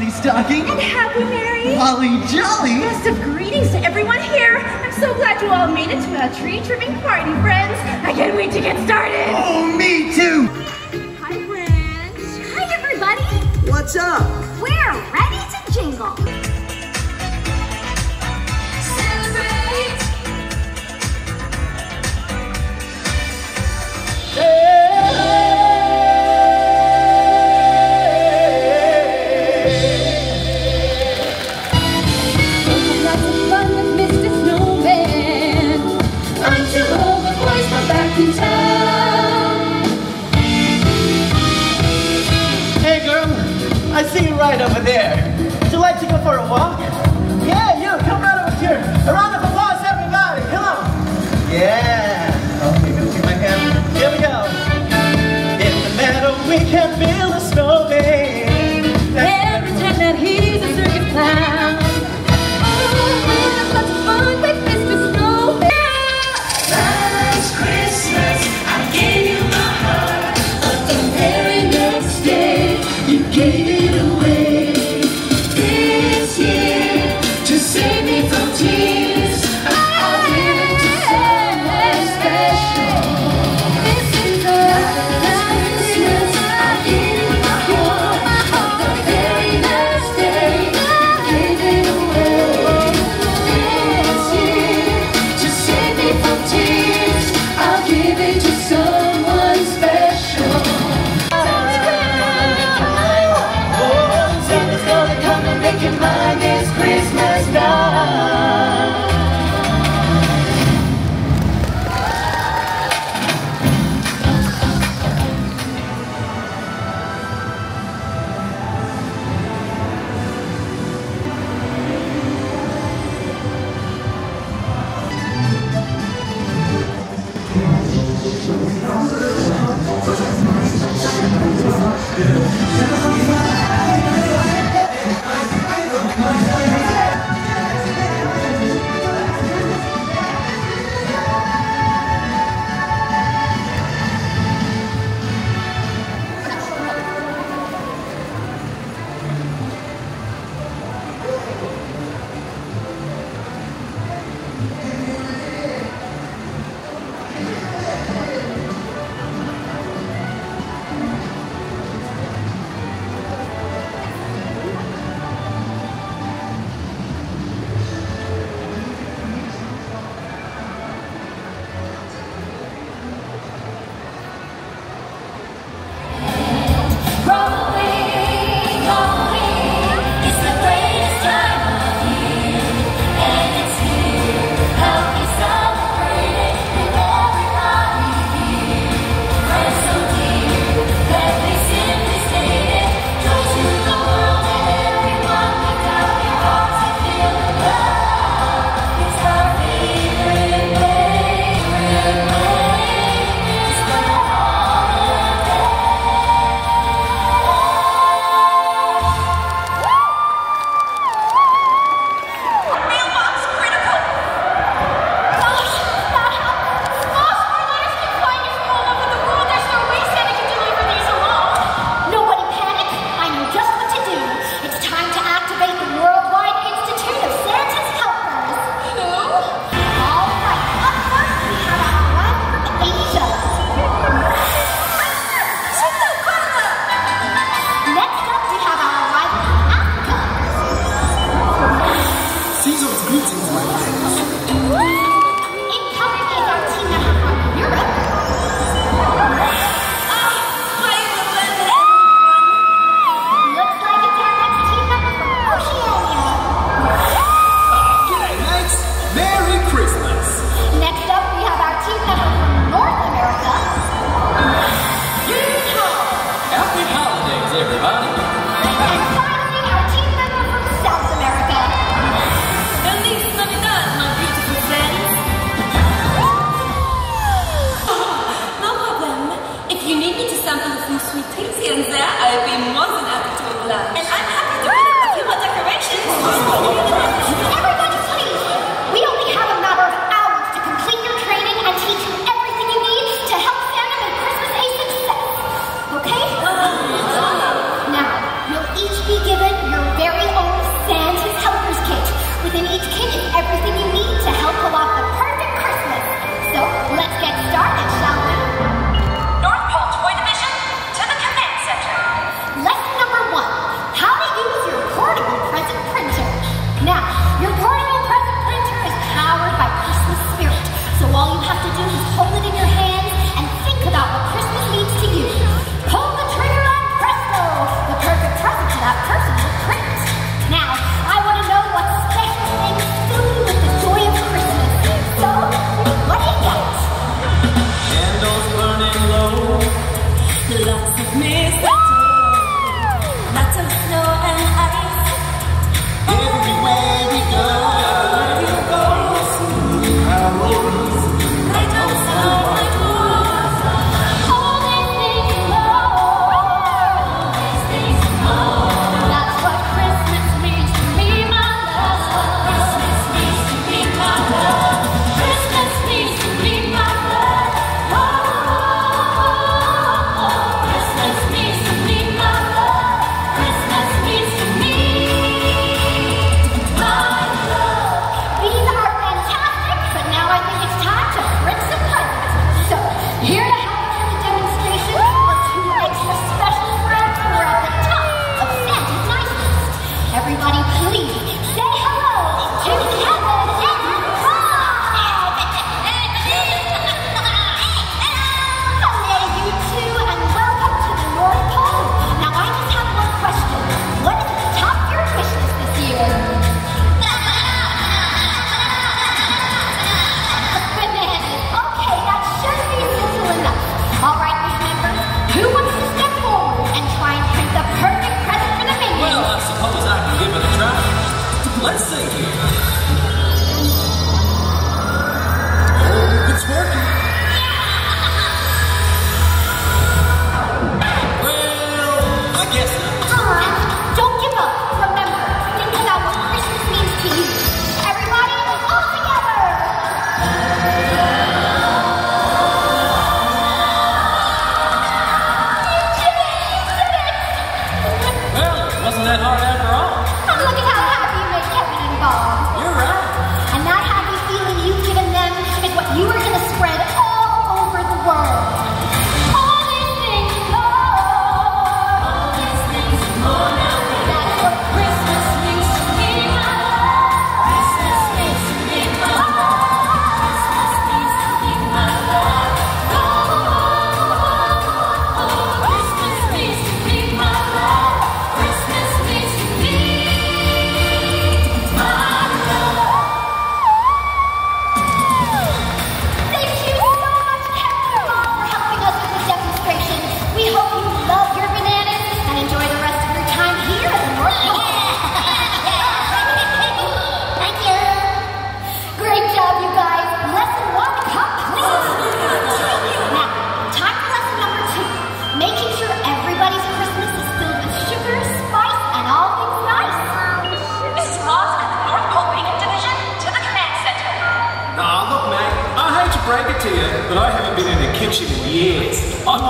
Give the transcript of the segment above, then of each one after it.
Holly Stocking. And Happy Mary. Holly Jolly. Best of greetings to everyone here. I'm so glad you all made it to our tree trimming party, friends. I can't wait to get started. Oh, me too. Hi, friends. Hi, everybody. What's up? We're ready to jingle.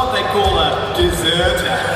What they call a deserter.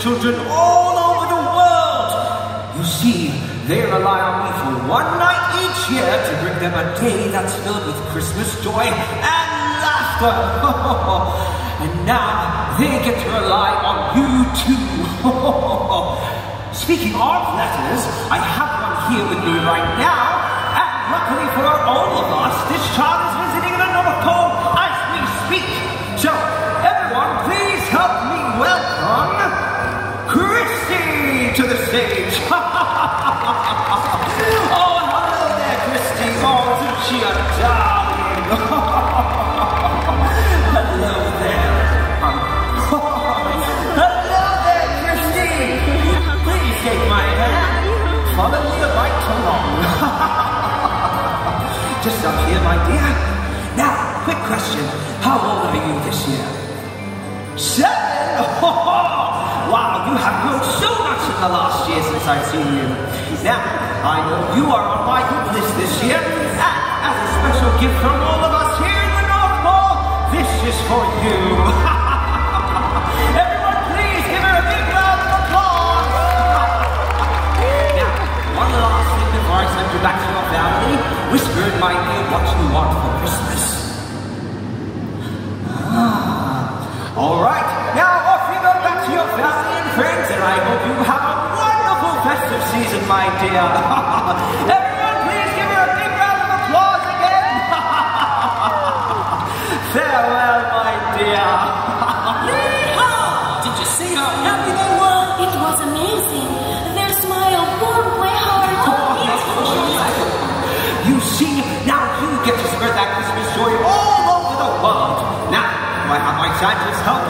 Children all over the world. You see, they rely on me for one night each year to bring them a day that's filled with Christmas joy and laughter. and now they get to rely on you too. Speaking of letters, I have one here with me right now. And luckily for all of us, this child is to the stage. oh, hello there, Christy. Oh, isn't she a darling? hello there. Hello there, Christy. Please take my hand. Follow me right along. Just up here, my dear. Now, quick question. How old are you this year? Seven? wow, you have grown so much in the last year since I've seen you. Now, I know you are on my good list this year, and as a special gift from all of us here in the North Pole, this is for you. Everyone, please give her a big round of applause. now, one last thing before I send you back to your family. Whisper in my ear what you want for Christmas. Ah, all right. Now off you go back to your family and friends, and I hope you season, my dear. Everyone, please give her a big round of applause again. Farewell, my dear. Did you see how happy they were? It was amazing. Their smile warmed my heart. Oh, you see, now you get to spread that Christmas joy all over the world. Now, I have my Santa's helpers?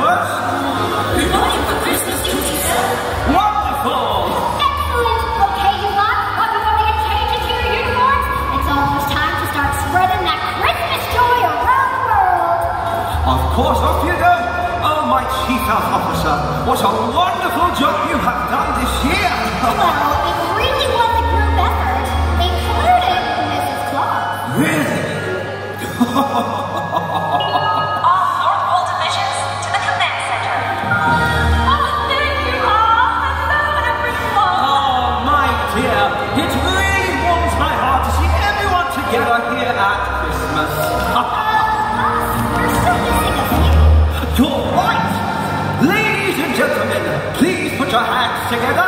What a wonderful job you have done this year. ¡Se quedó!